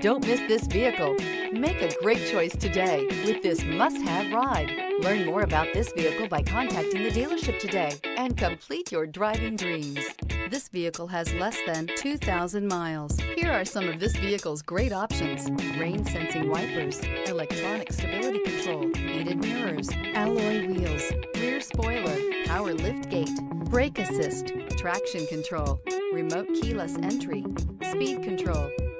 Don't miss this vehicle. Make a great choice today with this must-have ride. Learn more about this vehicle by contacting the dealership today and complete your driving dreams. This vehicle has less than 2,000 miles. Here are some of this vehicle's great options. Rain sensing wipers, electronic stability control, heated mirrors, alloy wheels, rear spoiler, power lift gate, brake assist, traction control, remote keyless entry, speed control.